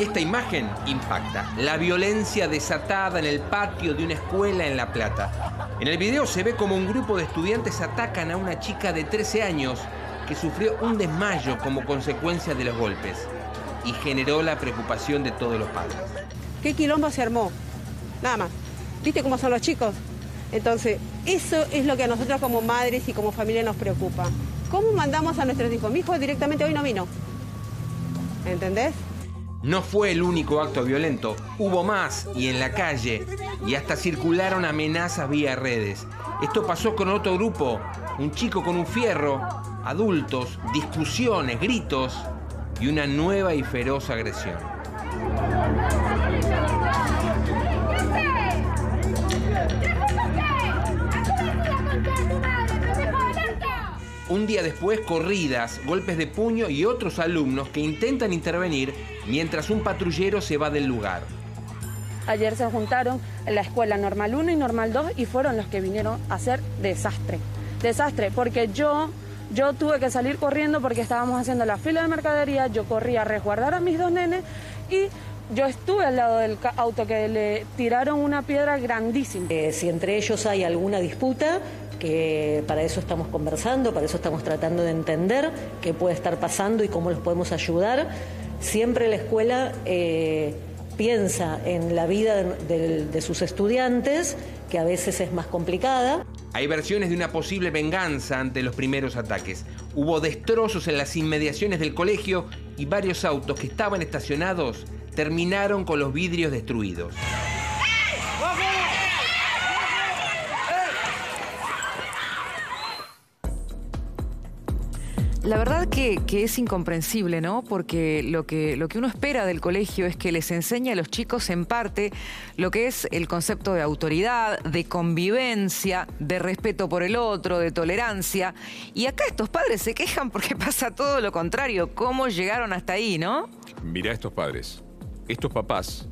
Esta imagen impacta. La violencia desatada en el patio de una escuela en La Plata. En el video se ve como un grupo de estudiantes atacan a una chica de 13 años que sufrió un desmayo como consecuencia de los golpes y generó la preocupación de todos los padres. ¿Qué quilombo se armó? Nada más. ¿Viste cómo son los chicos? Entonces, eso es lo que a nosotros como madres y como familia nos preocupa. ¿Cómo mandamos a nuestros hijos? Mi hijo directamente hoy no vino. ¿Entendés? No fue el único acto violento, hubo más y en la calle, y hasta circularon amenazas vía redes. Esto pasó con otro grupo, un chico con un fierro, adultos, discusiones, gritos y una nueva y feroz agresión. Un día después, corridas, golpes de puño y otros alumnos que intentan intervenir mientras un patrullero se va del lugar. Ayer se juntaron en la escuela Normal 1 y Normal 2 y fueron los que vinieron a hacer desastre. Desastre, porque yo, yo tuve que salir corriendo porque estábamos haciendo la fila de mercadería, yo corrí a resguardar a mis dos nenes y yo estuve al lado del auto que le tiraron una piedra grandísima. Eh, si entre ellos hay alguna disputa, que para eso estamos conversando, para eso estamos tratando de entender qué puede estar pasando y cómo los podemos ayudar. Siempre la escuela eh, piensa en la vida de, de sus estudiantes, que a veces es más complicada. Hay versiones de una posible venganza ante los primeros ataques. Hubo destrozos en las inmediaciones del colegio y varios autos que estaban estacionados terminaron con los vidrios destruidos. La verdad que, es incomprensible, ¿no? Porque lo que, lo que uno espera del colegio es que les enseñe a los chicos en parte lo que es el concepto de autoridad, de convivencia, de respeto por el otro, de tolerancia. Y acá estos padres se quejan porque pasa todo lo contrario. ¿Cómo llegaron hasta ahí, no? Mirá estos padres. Estos papás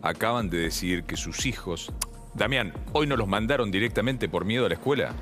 acaban de decir que sus hijos... Damián, ¿hoy no los mandaron directamente por miedo a la escuela?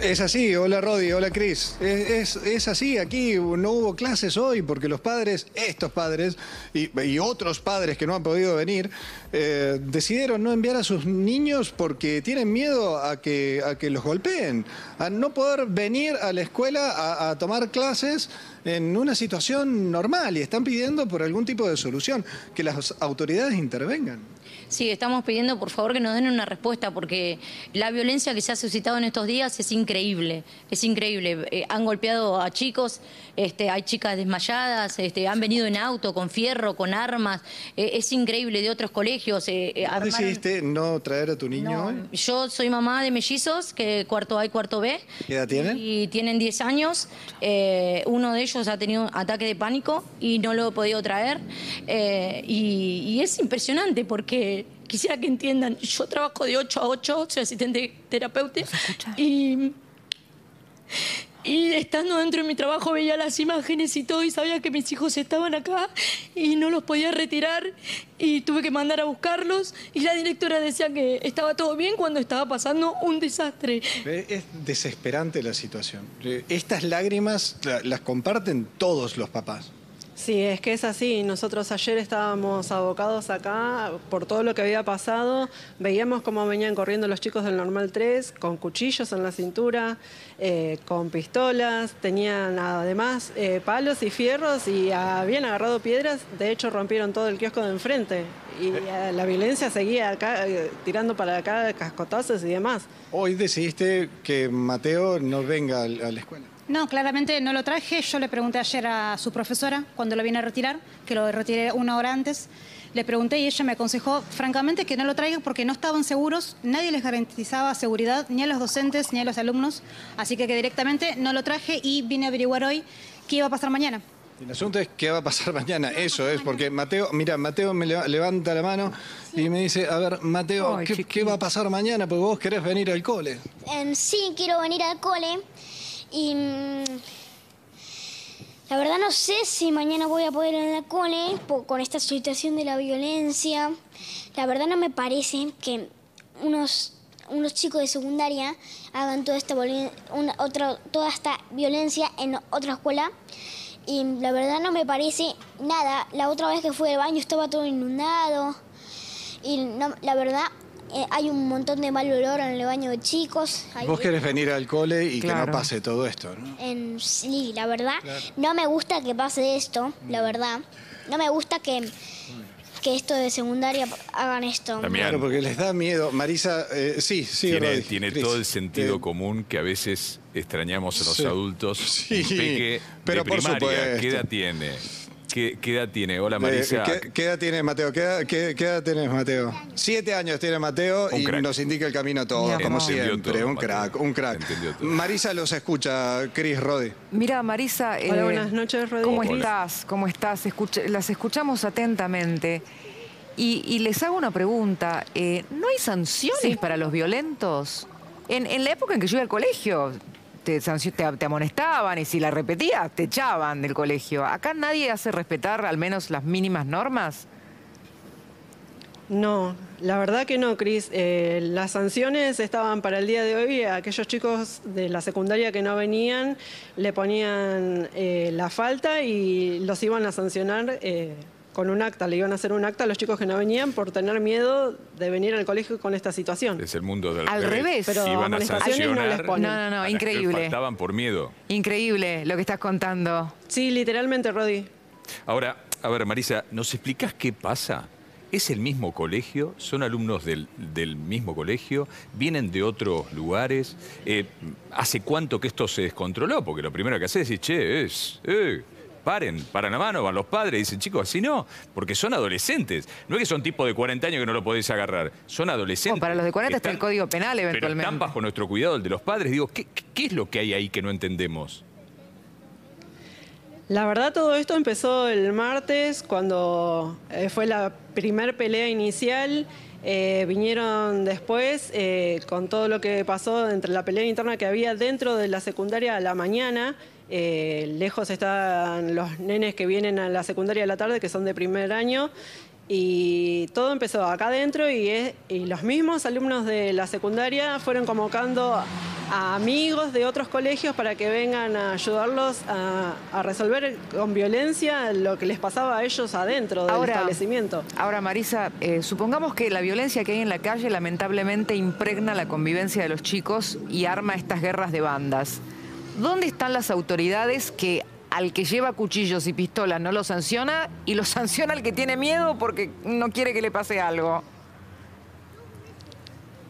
Es así, hola Rodi, hola Cris. Es, es, así, aquí no hubo clases hoy porque los padres, estos padres y, otros padres que no han podido venir, eh, decidieron no enviar a sus niños porque tienen miedo a que, a que los golpeen, a no poder venir a la escuela a tomar clases en una situación normal y están pidiendo por algún tipo de solución, que las autoridades intervengan. Sí, estamos pidiendo por favor que nos den una respuesta porque la violencia que se ha suscitado en estos días es increíble, es increíble. Eh, han golpeado a chicos, este, hay chicas desmayadas, este, han venido en auto con fierro, con armas, eh, es increíble de otros colegios. Eh, decidiste no traer a tu niño hoy? Yo soy mamá de mellizos, que cuarto A y cuarto B. ¿Qué edad tienen? Y tienen 10 años. uno de ellos ha tenido un ataque de pánico y no lo he podido traer. y es impresionante porque quisiera que entiendan, yo trabajo de 8 a 8, soy asistente terapeuta y, y estando dentro de mi trabajo veía las imágenes y todo y sabía que mis hijos estaban acá y no los podía retirar y tuve que mandar a buscarlos y la directora decía que estaba todo bien cuando estaba pasando un desastre. Es desesperante la situación. Estas lágrimas las comparten todos los papás. Sí, es que es así. Nosotros ayer estábamos abocados acá por todo lo que había pasado. Veíamos cómo venían corriendo los chicos del Normal 3 con cuchillos en la cintura, eh, con pistolas, tenían además eh, palos y fierros y habían agarrado piedras. De hecho, rompieron todo el kiosco de enfrente y eh, la violencia seguía acá, tirando para acá cascotazos y demás. Hoy decidiste que Mateo no venga a la escuela. No, claramente no lo traje. Yo le pregunté ayer a su profesora cuando lo vine a retirar, que lo retiré una hora antes. Le pregunté y ella me aconsejó, francamente, que no lo traigan porque no estaban seguros, nadie les garantizaba seguridad, ni a los docentes ni a los alumnos. Así que, que directamente no lo traje y vine a averiguar hoy qué iba a pasar mañana. El asunto es qué va a pasar mañana, eso es, porque Mateo, mira, Mateo me levanta la mano y me dice, a ver, Mateo, ¿qué, va a pasar mañana? Porque vos querés venir al cole. sí, quiero venir al cole. Y mm, la verdad no sé si mañana voy a poder ir al cole con esta situación de la violencia. La verdad no me parece que unos unos chicos de secundaria hagan toda esta, una- otra, toda esta violencia en otra escuela. Y la verdad no me parece nada. La otra vez que fui al baño estaba todo inundado. Y no- la verdad eh, hay un montón de mal olor en el baño de chicos. Hay- Vos querés venir al cole y que no pase todo esto, ¿no? en- sí, la verdad, no me gusta que pase esto, la verdad. No me gusta que, que esto de secundaria hagan esto. Damián. Claro, porque les da miedo. Marisa, eh, sí, sí, Tiene, tiene todo el sentido Eh, común que a veces extrañamos en los Sí. adultos. Sí, pero de por primaria, supuesto. ¿Qué edad tiene? ¿Qué, qué edad tiene? Hola eh, Marisa. ¿qué, qué edad tienes, Mateo? ¿Qué edad, qué- qué edad tenés, Mateo? Siete años tiene Mateo Un y crack. nos indica el camino todo, Mira, como Entendió siempre. todo, un Mateo. crack, un crack. Entendió todo. Marisa los escucha, Cris, Rodi. Mira, Marisa. eh, Hola, buenas noches, Rodri. ¿Cómo Hola. estás? ¿Cómo estás? Escucha- las escuchamos atentamente. Y, y les hago una pregunta. eh, ¿No hay sanciones para los violentos? En, en la época en que yo iba al colegio, te, te, te amonestaban y si la repetías, te echaban del colegio. ¿Acá nadie hace respetar al menos las mínimas normas? No, la verdad que no, Cris. Eh, las sanciones estaban para el día de hoy. A aquellos chicos de la secundaria que no venían le ponían eh, la falta y los iban a sancionar eh, con un acta. Le iban a hacer un acta a los chicos que no venían por tener miedo de venir al colegio con esta situación. Es el mundo del Al revés. Pero Iban a amonestaciones no les sancionar ponen. No, no, no, increíble. faltaban por miedo. Increíble lo que estás contando. Sí, literalmente, Rodi. Ahora, a ver, Marisa, ¿nos explicás qué pasa? ¿Es el mismo colegio? ¿Son alumnos del, del mismo colegio? ¿Vienen de otros lugares? Eh, ¿Hace cuánto que esto se descontroló? Porque lo primero que hace es decir, che, es, eh, paren, paran la mano, van los padres, dicen, chicos, así no, porque son adolescentes. No es que son tipos de 40 años que no lo podéis agarrar, son adolescentes. Oh, para los de 40 que está el Código Penal, Pero eventualmente. están bajo nuestro cuidado, el de los padres. Digo, ¿qué, qué- qué es lo que hay ahí que no entendemos? La verdad todo esto empezó el martes cuando eh, fue la primer pelea inicial. Eh, vinieron después eh, con todo lo que pasó entre la pelea interna que había dentro de la secundaria a la mañana. Eh, lejos están los nenes que vienen a la secundaria a la tarde, que son de primer año. Y todo empezó acá adentro y, es- y los mismos alumnos de la secundaria fueron convocando a amigos de otros colegios para que vengan a ayudarlos a, a resolver con violencia lo que les pasaba a ellos adentro del establecimiento. Ahora, Marisa, eh, supongamos que la violencia que hay en la calle lamentablemente impregna la convivencia de los chicos y arma estas guerras de bandas. ¿Dónde están las autoridades que al que lleva cuchillos y pistolas no lo sanciona y lo sanciona al que tiene miedo porque no quiere que le pase algo?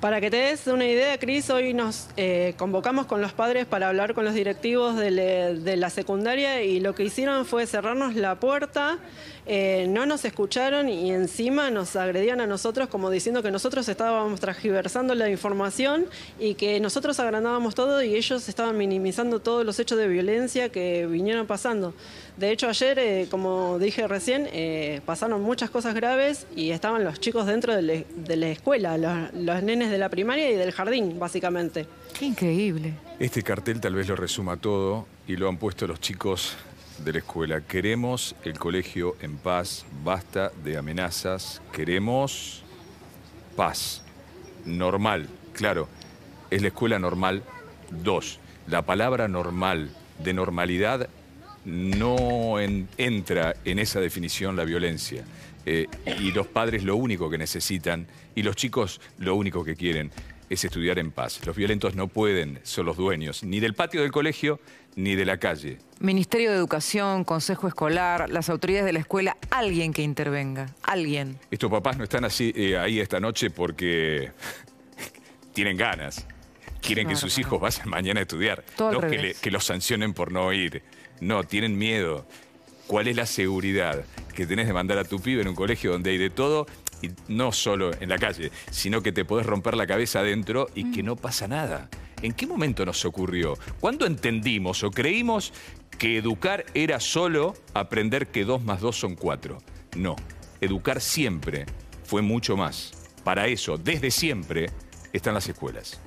Para que te des una idea, Cris, hoy nos eh, convocamos con los padres para hablar con los directivos de, la secundaria y lo que hicieron fue cerrarnos la puerta, eh, no nos escucharon y encima nos agredían a nosotros como diciendo que nosotros estábamos transgiversando la información y que nosotros agrandábamos todo y ellos estaban minimizando todos los hechos de violencia que vinieron pasando. De hecho, ayer, eh, como dije recién, pasaron muchas cosas graves y estaban los chicos dentro de, la- escuela, los, los nenes de la primaria y del jardín, básicamente. Qué increíble. Este cartel tal vez lo resuma todo y lo han puesto los chicos de la escuela. Queremos el colegio en paz, basta de amenazas, queremos paz, normal, claro, es la escuela normal 2. La palabra normal, de normalidad, no en- entra en esa definición la violencia. Eh, y los padres lo único que necesitan y los chicos lo único que quieren es estudiar en paz. Los violentos no pueden ser los dueños ni del patio del colegio ni de la calle. Ministerio de Educación, Consejo Escolar, las autoridades de la escuela, alguien que intervenga, alguien. Estos papás no están así, eh, ahí esta noche porque tienen ganas. Quieren que sus hijos vayan mañana a estudiar. Todo al no que, revés. le- que los sancionen por no ir. No, tienen miedo. ¿Cuál es la seguridad que tenés de mandar a tu pibe en un colegio donde hay de todo? Y no solo en la calle, sino que te podés romper la cabeza adentro y que no pasa nada. ¿En qué momento nos ocurrió? ¿Cuándo entendimos o creímos que educar era solo aprender que dos más dos son cuatro? No, educar siempre fue mucho más. Para eso, desde siempre, están las escuelas.